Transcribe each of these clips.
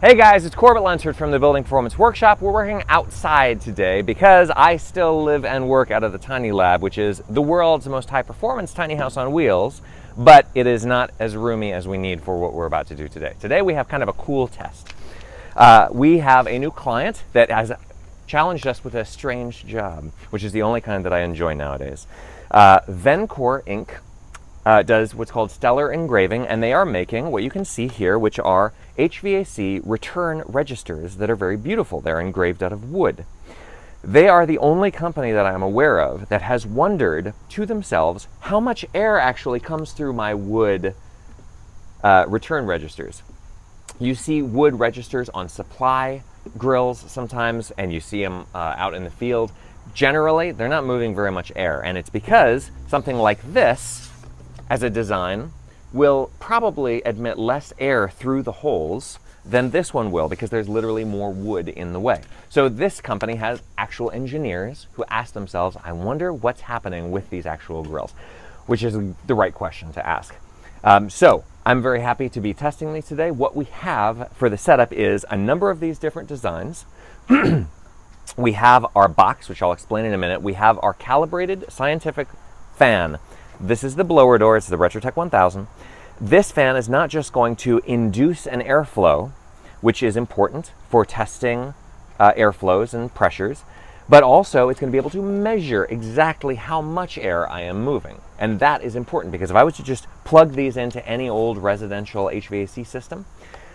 Hey guys, it's Corbett Lunsford from the Building Performance Workshop. We're working outside today because I still live and work out of the Tiny Lab, which is the world's most high performance tiny house on wheels, but it is not as roomy as we need for what we're about to do today. Today we have kind of a cool test. Uh, we have a new client that has challenged us with a strange job, which is the only kind that I enjoy nowadays. Uh, Vencor Inc. Uh, does what's called stellar engraving, and they are making what you can see here, which are HVAC return registers that are very beautiful. They're engraved out of wood. They are the only company that I'm aware of that has wondered to themselves how much air actually comes through my wood uh, return registers. You see wood registers on supply grills sometimes, and you see them uh, out in the field. Generally, they're not moving very much air, and it's because something like this, as a design, will probably admit less air through the holes than this one will because there's literally more wood in the way. So this company has actual engineers who ask themselves, I wonder what's happening with these actual grills, which is the right question to ask. Um, so I'm very happy to be testing these today. What we have for the setup is a number of these different designs. we have our box, which I'll explain in a minute. We have our calibrated scientific fan this is the blower door, it's the Retrotec 1000. This fan is not just going to induce an airflow, which is important for testing uh, airflows and pressures, but also it's going to be able to measure exactly how much air I am moving. And that is important because if I was to just plug these into any old residential HVAC system,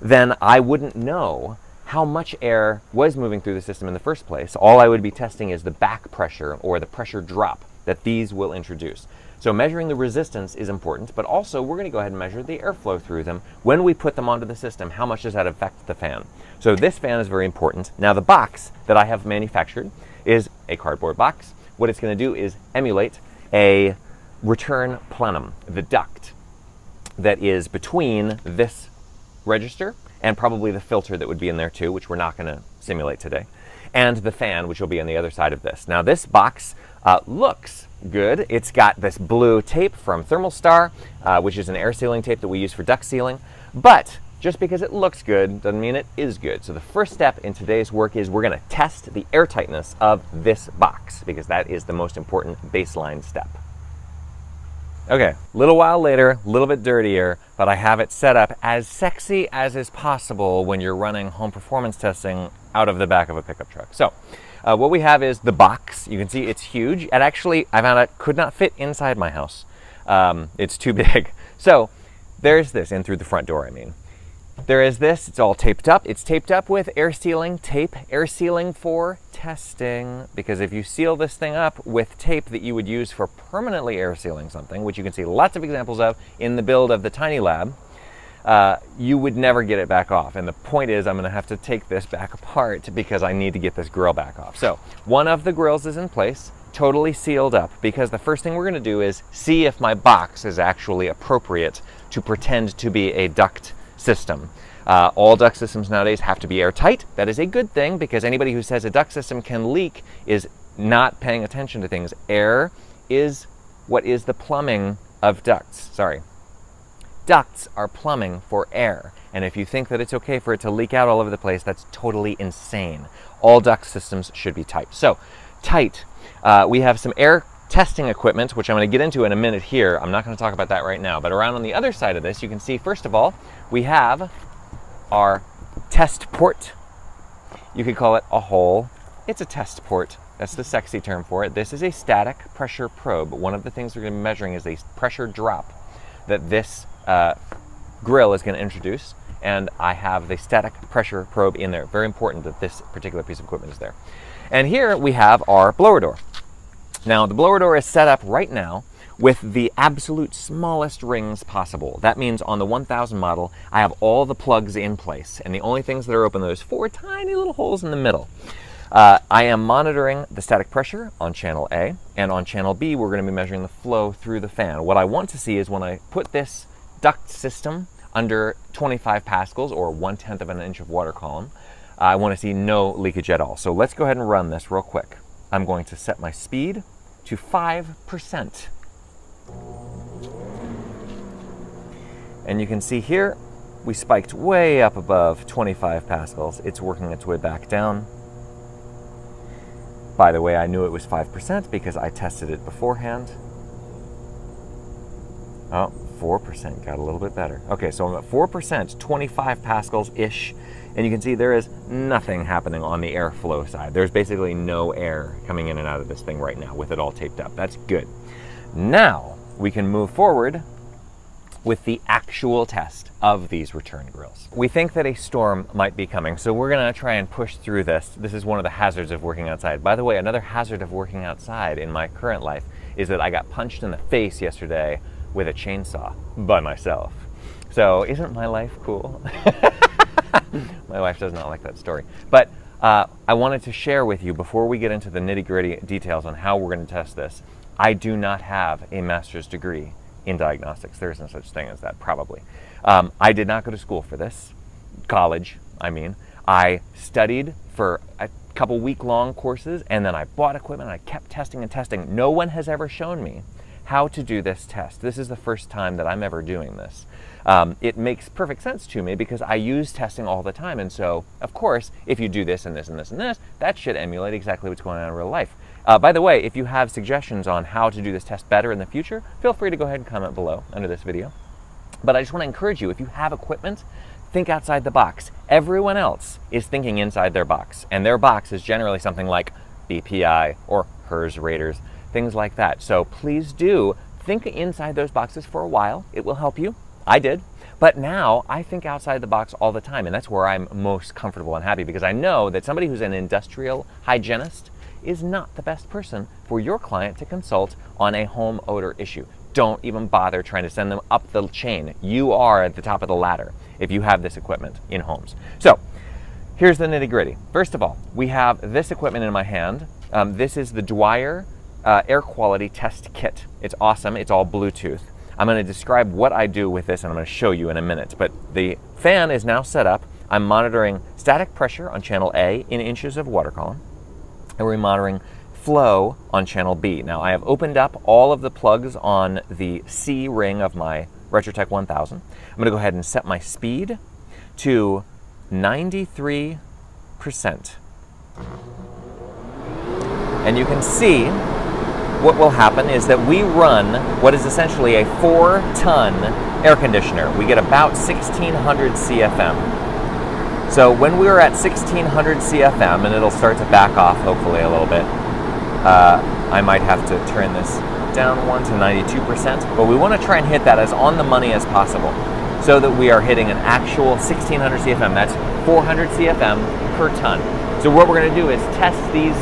then I wouldn't know how much air was moving through the system in the first place. All I would be testing is the back pressure or the pressure drop that these will introduce. So measuring the resistance is important, but also we're going to go ahead and measure the airflow through them. When we put them onto the system, how much does that affect the fan? So this fan is very important. Now the box that I have manufactured is a cardboard box. What it's going to do is emulate a return plenum, the duct that is between this register and probably the filter that would be in there too, which we're not going to simulate today, and the fan, which will be on the other side of this. Now this box uh, looks good. It's got this blue tape from Thermal-Star, uh, which is an air sealing tape that we use for duct sealing. But just because it looks good doesn't mean it is good. So the first step in today's work is we're going to test the airtightness of this box because that is the most important baseline step. Okay, a little while later, a little bit dirtier, but I have it set up as sexy as is possible when you're running home performance testing out of the back of a pickup truck. So uh, what we have is the box. You can see it's huge. It actually, I found out, could not fit inside my house. Um, it's too big. So there's this, in through the front door, I mean. There is this, it's all taped up. It's taped up with air sealing tape, air sealing for testing. Because if you seal this thing up with tape that you would use for permanently air sealing something, which you can see lots of examples of in the build of the Tiny Lab, uh, you would never get it back off. And the point is, I'm going to have to take this back apart because I need to get this grill back off. So one of the grills is in place, totally sealed up, because the first thing we're going to do is see if my box is actually appropriate to pretend to be a duct system. Uh, all duct systems nowadays have to be airtight. That is a good thing because anybody who says a duct system can leak is not paying attention to things. Air is what is the plumbing of ducts. Sorry, ducts are plumbing for air. And if you think that it's okay for it to leak out all over the place, that's totally insane. All duct systems should be tight. So, tight. Uh, we have some air testing equipment, which I'm going to get into in a minute here. I'm not going to talk about that right now. But around on the other side of this, you can see, first of all, we have our test port. You could call it a hole. It's a test port. That's the sexy term for it. This is a static pressure probe. One of the things we're going to be measuring is a pressure drop that this uh, grill is going to introduce. And I have the static pressure probe in there. Very important that this particular piece of equipment is there. And here we have our blower door. Now, the blower door is set up right now with the absolute smallest rings possible. That means on the 1000 model, I have all the plugs in place, and the only things that are open are those four tiny little holes in the middle. Uh, I am monitoring the static pressure on channel A, and on channel B, we're going to be measuring the flow through the fan. What I want to see is when I put this duct system under 25 pascals or one tenth of an inch of water column, I want to see no leakage at all. So let's go ahead and run this real quick. I'm going to set my speed to 5%. And you can see here, we spiked way up above 25 pascals. It's working its way back down. By the way, I knew it was 5% because I tested it beforehand. Oh, 4% got a little bit better. Okay, so I'm at 4%, 25 pascals ish. And you can see there is nothing happening on the airflow side. There's basically no air coming in and out of this thing right now with it all taped up. That's good. Now we can move forward with the actual test of these return grills. We think that a storm might be coming, so we're gonna try and push through this. This is one of the hazards of working outside. By the way, another hazard of working outside in my current life is that I got punched in the face yesterday with a chainsaw by myself. So isn't my life cool? my wife does not like that story. But uh, I wanted to share with you before we get into the nitty gritty details on how we're going to test this. I do not have a master's degree in diagnostics. There isn't such thing as that, probably. Um, I did not go to school for this, college, I mean. I studied for a couple week long courses and then I bought equipment and I kept testing and testing. No one has ever shown me how to do this test. This is the first time that I'm ever doing this. Um, it makes perfect sense to me because I use testing all the time. And so, of course, if you do this and this and this and this, that should emulate exactly what's going on in real life. Uh, by the way, if you have suggestions on how to do this test better in the future, feel free to go ahead and comment below under this video. But I just want to encourage you if you have equipment, think outside the box. Everyone else is thinking inside their box, and their box is generally something like BPI or HERS raters things like that. So please do think inside those boxes for a while. It will help you. I did. But now I think outside the box all the time, and that's where I'm most comfortable and happy because I know that somebody who's an industrial hygienist is not the best person for your client to consult on a home odor issue. Don't even bother trying to send them up the chain. You are at the top of the ladder if you have this equipment in homes. So, here's the nitty gritty. First of all, we have this equipment in my hand. Um, this is the Dwyer uh, air quality test kit. It's awesome. It's all Bluetooth. I'm going to describe what I do with this and I'm going to show you in a minute. But the fan is now set up. I'm monitoring static pressure on channel A in inches of water column. And we're monitoring flow on channel B. Now I have opened up all of the plugs on the C ring of my Retrotec 1000. I'm going to go ahead and set my speed to 93%. And you can see what will happen is that we run what is essentially a four ton air conditioner. We get about 1600 CFM. So when we are at 1600 CFM, and it'll start to back off hopefully a little bit, uh, I might have to turn this down one to 92%, but we want to try and hit that as on the money as possible so that we are hitting an actual 1600 CFM. That's 400 CFM per ton. So what we're going to do is test these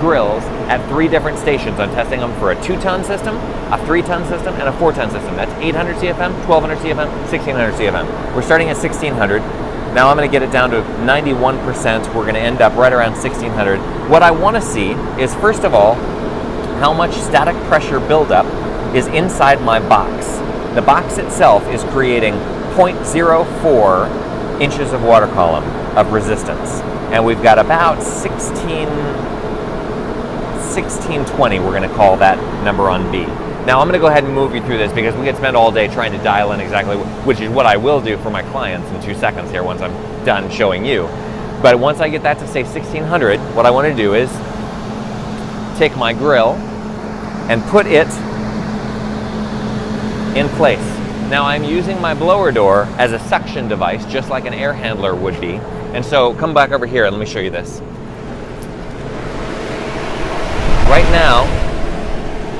grills at three different stations. I'm testing them for a two ton system, a three ton system, and a four ton system. That's 800 CFM, 1200 CFM, 1600 CFM. We're starting at 1600. Now I'm going to get it down to 91%. We're going to end up right around 1600. What I want to see is, first of all, how much static pressure buildup is inside my box. The box itself is creating 0.04 inches of water column of resistance. And we've got about 16 1620, we're going to call that number on B. Now I'm going to go ahead and move you through this because we could spend all day trying to dial in exactly, which is what I will do for my clients in two seconds here once I'm done showing you. But once I get that to say 1600, what I want to do is take my grill and put it in place. Now I'm using my blower door as a suction device, just like an air handler would be. And so come back over here and let me show you this. Right now,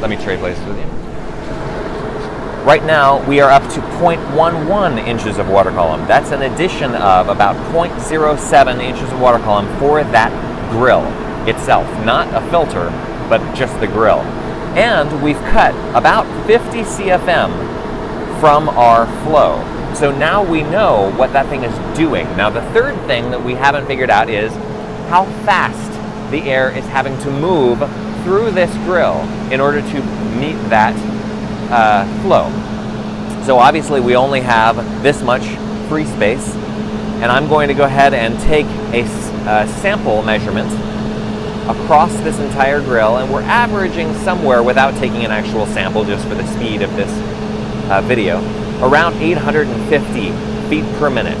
let me trade places with you. Right now, we are up to 0.11 inches of water column. That's an addition of about 0.07 inches of water column for that grill itself, not a filter, but just the grill. And we've cut about 50 CFM from our flow. So now we know what that thing is doing. Now, the third thing that we haven't figured out is how fast the air is having to move through this grill in order to meet that uh, flow. So obviously we only have this much free space and I'm going to go ahead and take a, a sample measurement across this entire grill and we're averaging somewhere without taking an actual sample just for the speed of this uh, video around 850 feet per minute.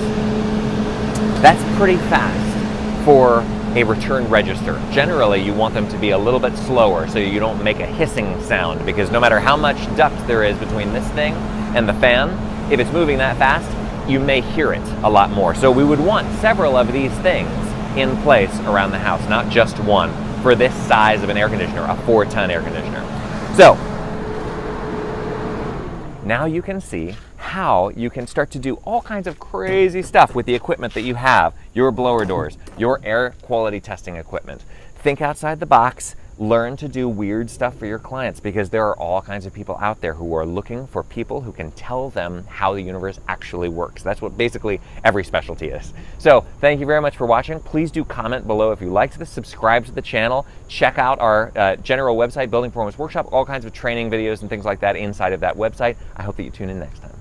That's pretty fast for a return register. Generally, you want them to be a little bit slower so you don't make a hissing sound because no matter how much duct there is between this thing and the fan, if it's moving that fast, you may hear it a lot more. So we would want several of these things in place around the house, not just one for this size of an air conditioner, a four ton air conditioner. So now you can see how you can start to do all kinds of crazy stuff with the equipment that you have, your blower doors, your air quality testing equipment. Think outside the box, learn to do weird stuff for your clients because there are all kinds of people out there who are looking for people who can tell them how the universe actually works. That's what basically every specialty is. So, thank you very much for watching. Please do comment below if you liked this, subscribe to the channel, check out our uh, general website, Building Performance Workshop, all kinds of training videos and things like that inside of that website. I hope that you tune in next time.